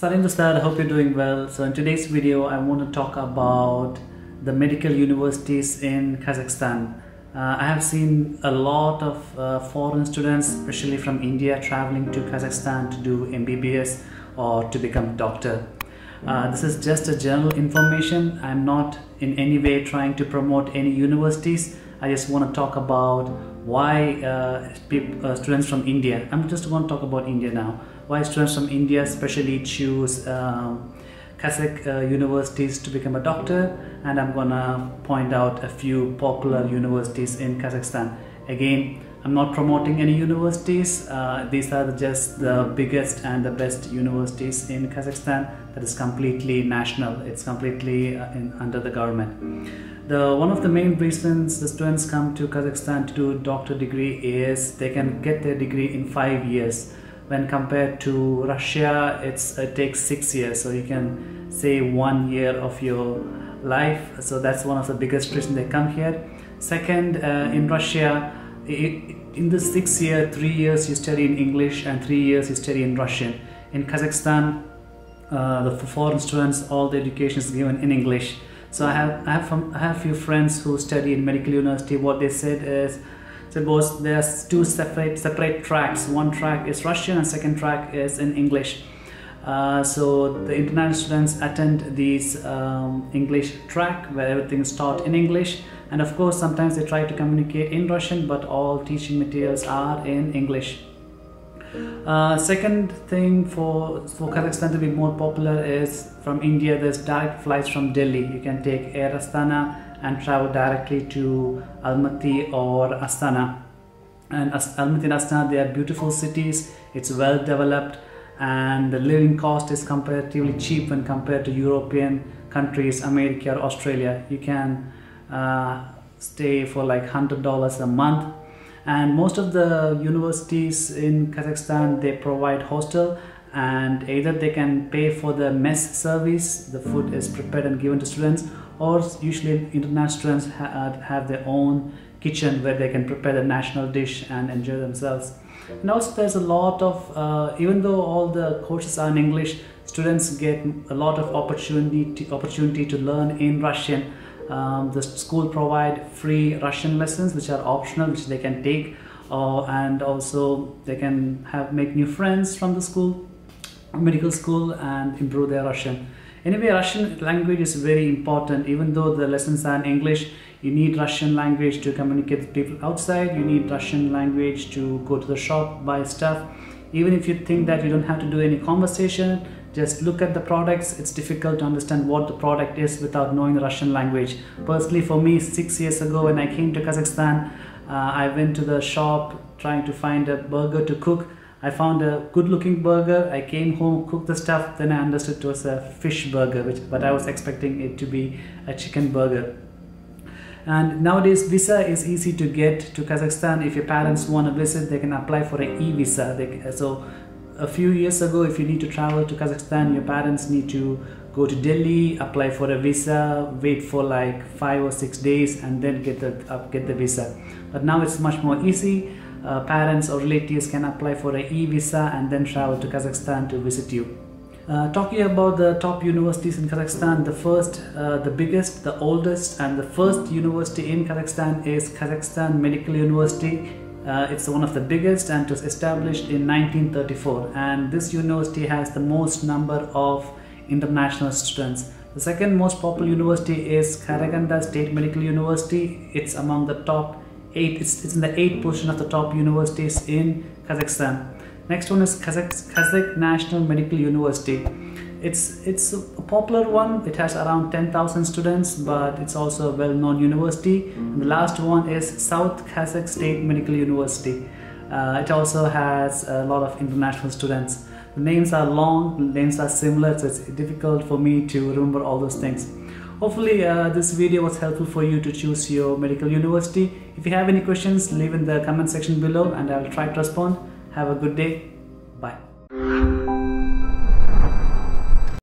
Salim I hope you're doing well. So in today's video, I want to talk about the medical universities in Kazakhstan. Uh, I have seen a lot of uh, foreign students, especially from India, traveling to Kazakhstan to do MBBS or to become doctor. Uh, this is just a general information. I'm not in any way trying to promote any universities. I just want to talk about why uh, uh, students from India, I'm just going to talk about India now, why students from India especially choose um, Kazakh uh, universities to become a doctor and I'm gonna point out a few popular universities in Kazakhstan. Again, I'm not promoting any universities. Uh, these are just the biggest and the best universities in Kazakhstan that is completely national. It's completely uh, in, under the government. The, one of the main reasons the students come to Kazakhstan to do doctor degree is they can get their degree in five years. When compared to Russia, it's, it takes six years. So you can say one year of your life. So that's one of the biggest reasons they come here. Second, uh, in Russia, in the six year, three years you study in English and three years you study in Russian. In Kazakhstan, uh, the foreign students, all the education is given in English. So I have I have I have few friends who study in medical university. What they said is, suppose there's two separate separate tracks. One track is Russian and second track is in English. Uh, so the international students attend these um, English track where everything is taught in English and of course sometimes they try to communicate in Russian but all teaching materials are in English. Uh, second thing for, for Kazakhstan to be more popular is from India there's direct flights from Delhi. You can take Air Astana and travel directly to Almaty or Astana. And Almaty and Astana they are beautiful cities, it's well developed and the living cost is comparatively cheap when compared to European countries, America or Australia. You can uh, stay for like $100 a month and most of the universities in Kazakhstan they provide hostel and either they can pay for the mess service the food is prepared and given to students or usually international students ha have their own kitchen where they can prepare the national dish and enjoy themselves and also there's a lot of uh, even though all the courses are in english students get a lot of opportunity to, opportunity to learn in russian. Um, the school provide free russian lessons which are optional which they can take uh, and also they can have make new friends from the school medical school and improve their russian anyway russian language is very important even though the lessons are in english you need Russian language to communicate with people outside. You need Russian language to go to the shop, buy stuff. Even if you think that you don't have to do any conversation, just look at the products. It's difficult to understand what the product is without knowing the Russian language. Personally, for me, six years ago when I came to Kazakhstan, uh, I went to the shop trying to find a burger to cook. I found a good looking burger. I came home, cooked the stuff, then I understood it was a fish burger, which, but I was expecting it to be a chicken burger. And nowadays, visa is easy to get to Kazakhstan. If your parents want to visit, they can apply for an e-visa. They, so, a few years ago, if you need to travel to Kazakhstan, your parents need to go to Delhi, apply for a visa, wait for like five or six days, and then get the uh, get the visa. But now it's much more easy. Uh, parents or relatives can apply for an e-visa and then travel to Kazakhstan to visit you. Uh, talking about the top universities in Kazakhstan, the first, uh, the biggest, the oldest, and the first university in Kazakhstan is Kazakhstan Medical University. Uh, it's one of the biggest and was established in 1934 and this university has the most number of international students. The second most popular university is Karaganda State Medical University. It's among the top eight, it's, it's in the eighth position of the top universities in Kazakhstan. Next one is Kazakh, Kazakh National Medical University. It's, it's a popular one. It has around 10,000 students, but it's also a well-known university. And the last one is South Kazakh State Medical University. Uh, it also has a lot of international students. The names are long, the names are similar, so it's difficult for me to remember all those things. Hopefully uh, this video was helpful for you to choose your medical university. If you have any questions, leave in the comment section below and I will try to respond. Have a good day. Bye.